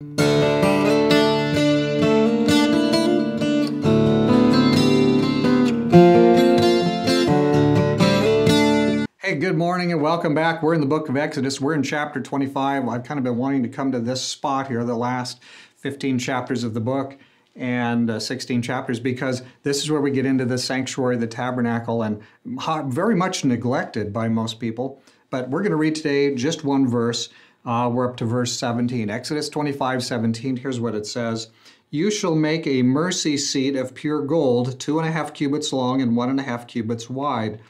Hey, good morning and welcome back. We're in the book of Exodus. We're in chapter 25. I've kind of been wanting to come to this spot here, the last 15 chapters of the book and uh, 16 chapters, because this is where we get into the sanctuary, the tabernacle, and very much neglected by most people. But we're going to read today just one verse. Uh, we're up to verse 17. Exodus 25 17. Here's what it says You shall make a mercy seat of pure gold, two and a half cubits long and one and a half cubits wide.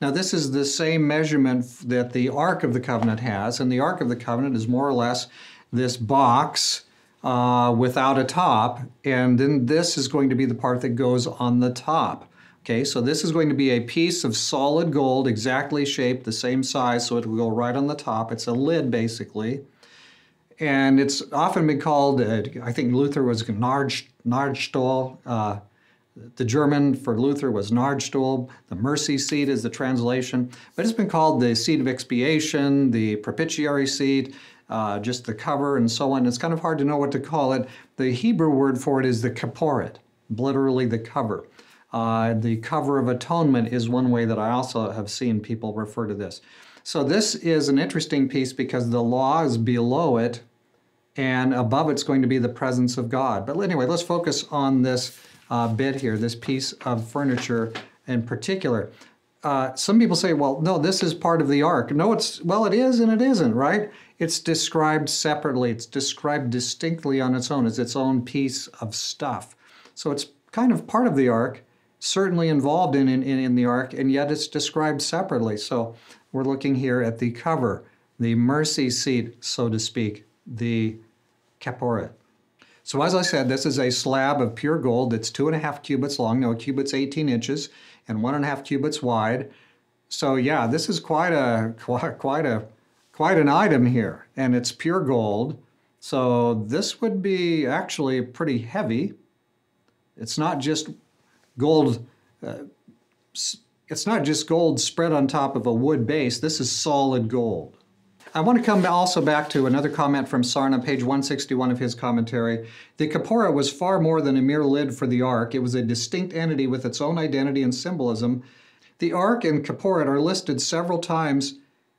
Now, this is the same measurement that the Ark of the Covenant has, and the Ark of the Covenant is more or less this box uh, without a top, and then this is going to be the part that goes on the top. Okay, so this is going to be a piece of solid gold, exactly shaped, the same size, so it will go right on the top. It's a lid, basically. And it's often been called, uh, I think Luther was Gnadstuhl. Uh, the German for Luther was Gnadstuhl. The mercy seat is the translation. But it's been called the seat of expiation, the propitiatory seat, uh, just the cover, and so on. It's kind of hard to know what to call it. The Hebrew word for it is the kaporet, literally the cover. Uh, the cover of atonement is one way that I also have seen people refer to this. So this is an interesting piece because the law is below it and above it's going to be the presence of God. But anyway, let's focus on this uh, bit here, this piece of furniture in particular. Uh, some people say, well, no, this is part of the ark. No, it's, well, it is and it isn't, right? It's described separately. It's described distinctly on its own as its own piece of stuff. So it's kind of part of the ark, certainly involved in, in, in the ark, and yet it's described separately. So we're looking here at the cover, the mercy seat, so to speak, the kaporet. So as I said, this is a slab of pure gold that's two and a half cubits long. Now a cubit's 18 inches and one and a half cubits wide. So yeah, this is quite a quite a quite an item here, and it's pure gold. So this would be actually pretty heavy. It's not just gold, uh, it's not just gold spread on top of a wood base. This is solid gold. I want to come also back to another comment from Sarna, page 161 of his commentary. The Kaporet was far more than a mere lid for the Ark. It was a distinct entity with its own identity and symbolism. The Ark and Kaporet are listed several times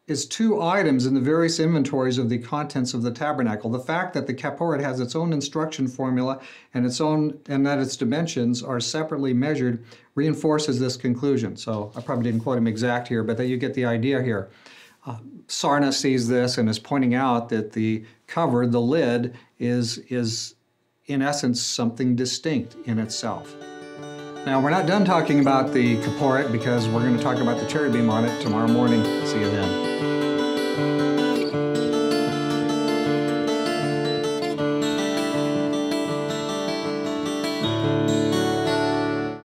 is two items in the various inventories of the contents of the tabernacle. The fact that the kaporet has its own instruction formula and its own and that its dimensions are separately measured reinforces this conclusion. So I probably didn't quote him exact here, but that you get the idea here. Uh, Sarna sees this and is pointing out that the cover, the lid, is is in essence something distinct in itself. Now, we're not done talking about the Kaporet because we're going to talk about the cherubim on it tomorrow morning. See you then.